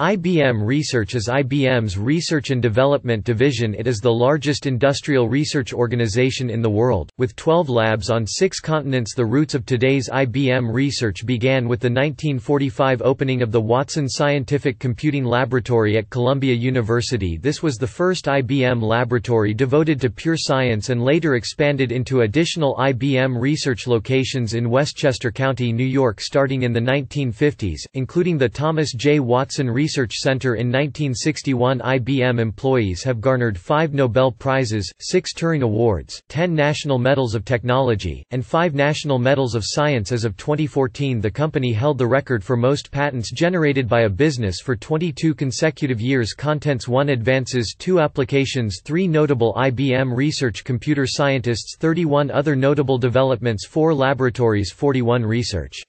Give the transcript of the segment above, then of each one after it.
IBM Research is IBM's research and development division. It is the largest industrial research organization in the world, with 12 labs on six continents. The roots of today's IBM research began with the 1945 opening of the Watson Scientific Computing Laboratory at Columbia University. This was the first IBM laboratory devoted to pure science and later expanded into additional IBM research locations in Westchester County, New York starting in the 1950s, including the Thomas J. Watson Research Research Center in 1961 IBM employees have garnered five Nobel Prizes, six Turing Awards, ten National Medals of Technology, and five National Medals of Science As of 2014 the company held the record for most patents generated by a business for 22 consecutive years. Contents 1 Advances 2 Applications 3 Notable IBM Research Computer Scientists 31 Other notable developments 4 Laboratories 41 Research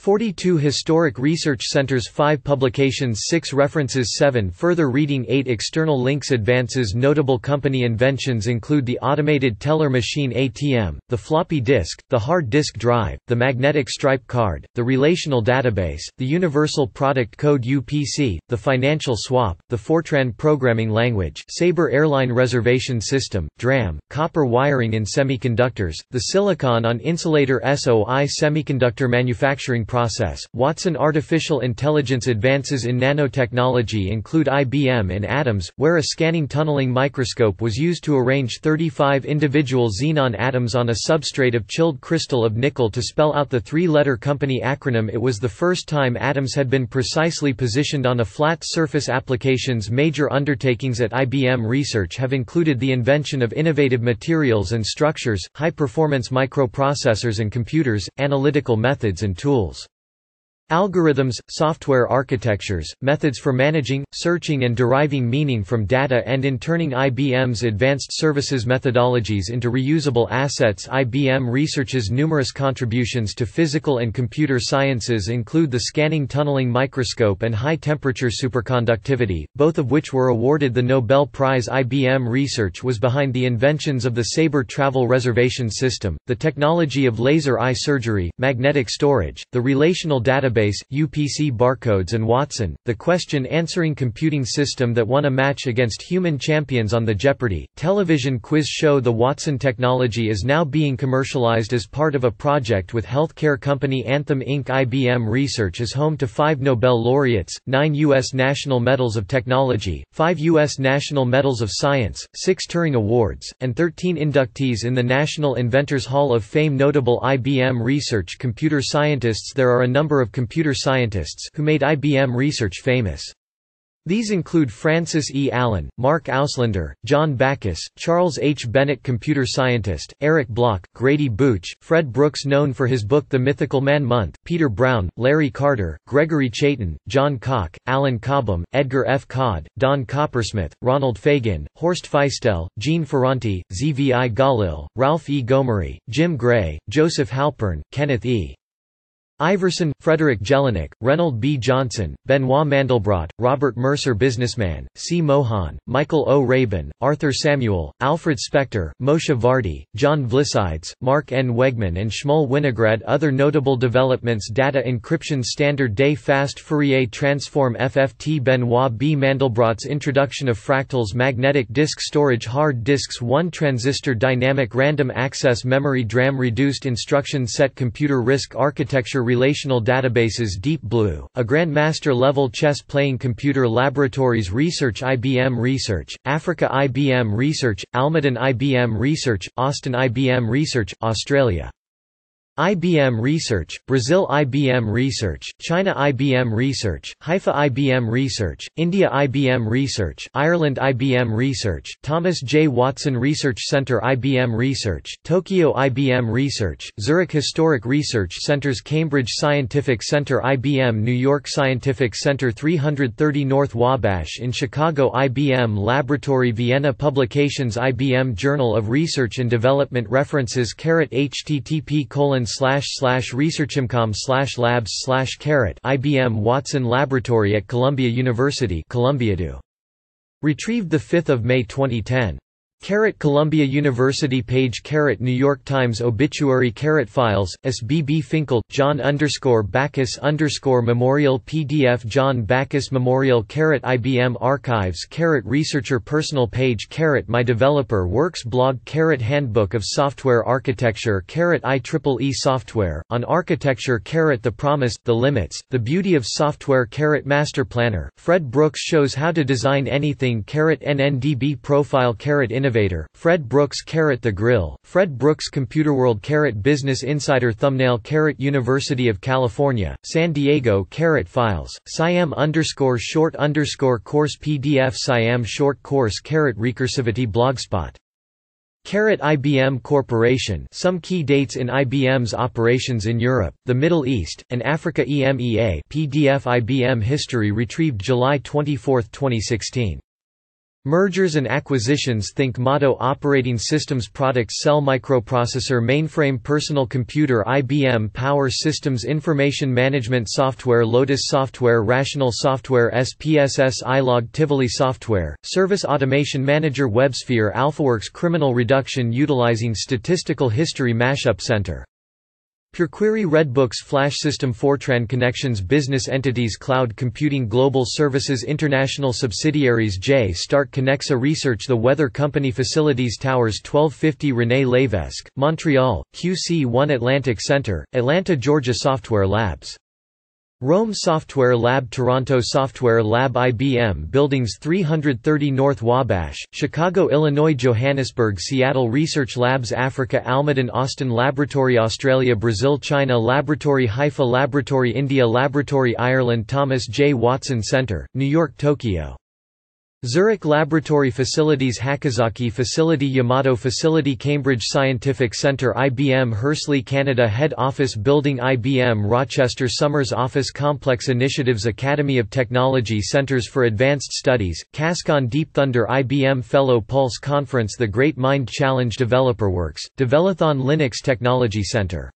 42 Historic Research Centers 5 Publications 6 References 7 Further reading 8 External links. Advances Notable company inventions include the automated teller machine ATM, the floppy disk, the hard disk drive, the magnetic stripe card, the relational database, the Universal Product Code UPC, the financial swap, the Fortran programming language, Sabre airline reservation system, DRAM, copper wiring in semiconductors, the silicon on insulator SOI semiconductor manufacturing process. Watson Artificial Intelligence advances in nanotechnology include IBM in atoms, where a scanning tunneling microscope was used to arrange 35 individual xenon atoms on a substrate of chilled crystal of nickel to spell out the three-letter company acronym It was the first time atoms had been precisely positioned on a flat surface applications Major undertakings at IBM Research have included the invention of innovative materials and structures, high-performance microprocessors and computers, analytical methods and tools. Algorithms, software architectures, methods for managing, searching and deriving meaning from data and in turning IBM's advanced services methodologies into reusable assets. IBM Research's numerous contributions to physical and computer sciences include the scanning tunneling microscope and high-temperature superconductivity, both of which were awarded the Nobel Prize. IBM Research was behind the inventions of the Sabre travel reservation system, the technology of laser eye surgery, magnetic storage, the relational database database, UPC barcodes and Watson, the question-answering computing system that won a match against human champions on the Jeopardy! television quiz show The Watson technology is now being commercialized as part of a project with healthcare company Anthem Inc. IBM Research is home to five Nobel laureates, nine U.S. National Medals of Technology, five U.S. National Medals of Science, six Turing Awards, and 13 inductees in the National Inventors Hall of Fame Notable IBM Research computer scientists There are a number of computer scientists who made IBM research famous. These include Frances E. Allen, Mark Auslander, John Backus, Charles H. Bennett computer scientist, Eric Bloch, Grady Booch, Fred Brooks known for his book The Mythical Man Month, Peter Brown, Larry Carter, Gregory Chaitin, John Cocke, Alan Cobham, Edgar F. Codd, Don Coppersmith, Ronald Fagin, Horst Feistel, Jean Ferrante, Zvi Galil, Ralph E. Gomery, Jim Gray, Joseph Halpern, Kenneth E. Iverson, Frederick Jelinek, Reynold B. Johnson, Benoit Mandelbrot, Robert Mercer Businessman, C. Mohan, Michael O. Rabin, Arthur Samuel, Alfred Spector, Moshe Vardi, John Vlissides, Mark N. Wegman and Shmuel Winograd Other notable developments Data encryption standard day fast Fourier transform FFT Benoit B. Mandelbrot's introduction of fractals magnetic disk storage hard disks 1 transistor dynamic random access memory DRAM reduced instruction set computer RISC architecture relational databases Deep Blue, a Grandmaster-level chess-playing computer laboratories Research IBM Research, Africa IBM Research, Almaden IBM Research, Austin IBM Research, Australia IBM Research, Brazil IBM Research, China IBM Research, Haifa IBM Research, India IBM Research, Ireland IBM Research, Thomas J. Watson Research Center IBM Research, Tokyo IBM Research, Zurich Historic Research Centers Cambridge Scientific Center IBM New York Scientific Center 330 North Wabash in Chicago IBM Laboratory Vienna Publications IBM Journal of Research and Development References http colon slash slash researchimcom slash labs slash IBM Watson Laboratory at Columbia University Columbia do. Retrieved 5 May 2010. Carrot Columbia University page Carrot New York Times obituary Carrot Files, SBB Finkel, John underscore Backus underscore Memorial PDF John Backus Memorial Carrot IBM Archives Carrot Researcher Personal page Carrot My Developer Works blog Carrot Handbook of Software Architecture Carrot IEEE Software, on Architecture Carrot The Promise, The Limits, The Beauty of Software Carrot Master Planner, Fred Brooks shows how to design anything Carrot NNDB Profile Carrot Innovation Innovator, Fred Brooks Carrot The Grill, Fred Brooks Computerworld Carrot Business Insider Thumbnail Carrot University of California, San Diego Carrot Files, Siam underscore short underscore course PDF Siam short course Carrot Recursivity Blogspot. Carrot IBM Corporation some key dates in IBM's operations in Europe, the Middle East, and Africa EMEA PDF IBM History retrieved July 24, 2016 Mergers and acquisitions Think Motto Operating Systems Products Cell Microprocessor Mainframe Personal Computer IBM Power Systems Information Management Software Lotus Software Rational Software SPSS iLog Tivoli Software, Service Automation Manager WebSphere AlphaWorks Criminal Reduction Utilizing Statistical History Mashup Center PureQuery Redbooks Flash System Fortran Connections Business Entities Cloud Computing Global Services International Subsidiaries J. Start Kenexa Research The Weather Company Facilities Towers 1250 René Levesque, Montreal, QC1 Atlantic Center, Atlanta Georgia Software Labs Rome Software Lab Toronto Software Lab IBM Buildings 330 North Wabash, Chicago Illinois Johannesburg Seattle Research Labs Africa Almaden Austin Laboratory Australia Brazil China Laboratory Haifa Laboratory India Laboratory Ireland Thomas J. Watson Center, New York Tokyo Zurich Laboratory Facilities Hakozaki Facility Yamato Facility Cambridge Scientific Centre IBM Hursley Canada Head Office Building IBM Rochester Somers Office Complex Initiatives Academy of Technology Centers for Advanced Studies, Cascon Deep Thunder IBM Fellow Pulse Conference The Great Mind Challenge DeveloperWorks, Develothon Linux Technology Center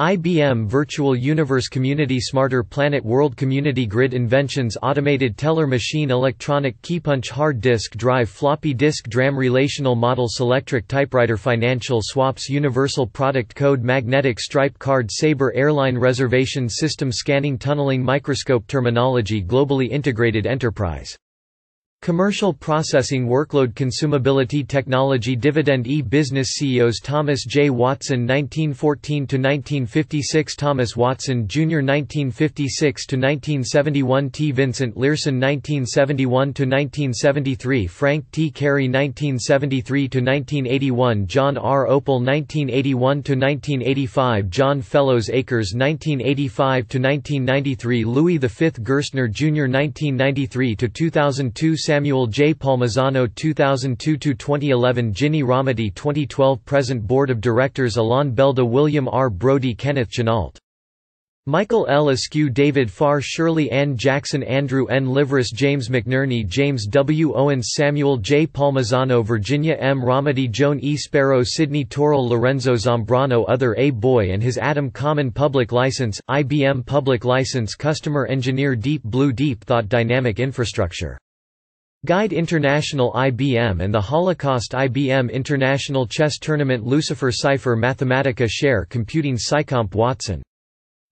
IBM Virtual Universe Community Smarter Planet World Community Grid Inventions Automated Teller Machine Electronic Keypunch Hard Disk Drive Floppy Disk DRAM Relational Model Selectric Typewriter Financial Swaps Universal Product Code Magnetic Stripe Card Sabre Airline Reservation System Scanning Tunneling Microscope Terminology Globally Integrated Enterprise Commercial Processing Workload Consumability Technology Dividend e-Business CEOs Thomas J. Watson 1914–1956 Thomas Watson, Jr. 1956–1971 T. Vincent Learson 1971–1973 Frank T. Carey 1973–1981 John R. Opel 1981–1985 John Fellows Akers 1985–1993 Louis V. Gerstner Jr. 1993–2002 Samuel J. Palmisano 2002–2011 Ginny Rometty 2012 Present Board of Directors Alain Belda William R. Brody Kenneth Chenault Michael L. Eskew David Farr Shirley Ann Jackson Andrew N. Liveris James McNerney James W. Owens Samuel J. Palmisano Virginia M. Rometty Joan E. Spero Sidney Taurel Lorenzo Zambrano Other A. Boy and his Atom Common Public License, IBM Public License Customer Engineer Deep Blue Deep Thought Dynamic Infrastructure Guide International IBM and the Holocaust IBM International Chess Tournament Lucifer Cipher Mathematica Share Computing SciComp Watson